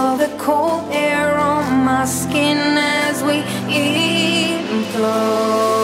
feel the cold air on my skin as we implode.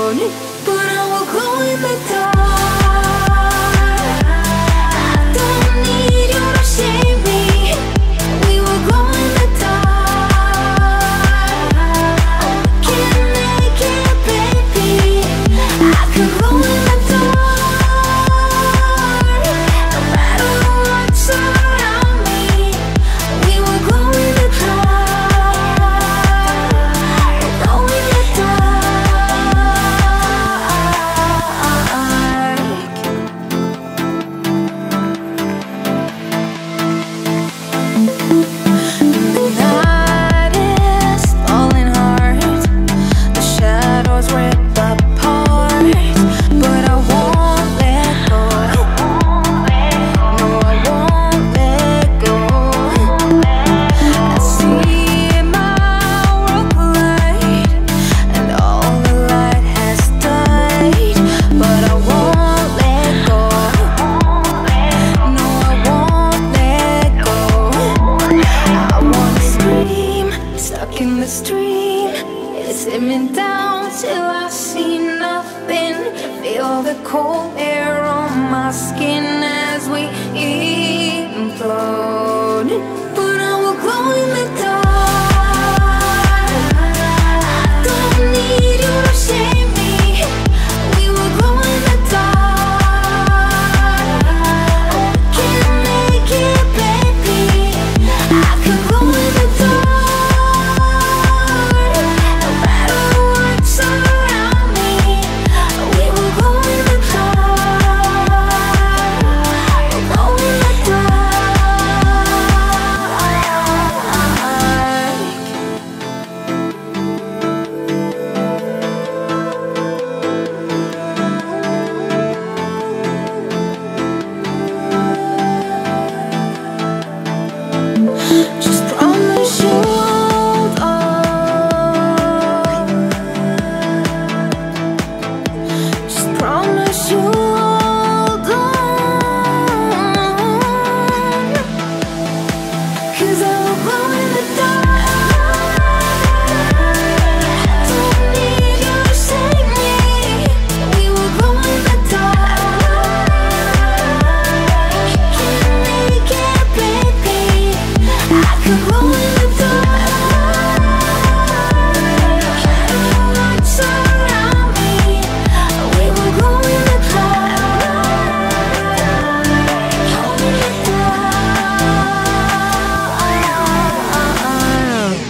down till I see nothing. Feel the cold air on my skin as we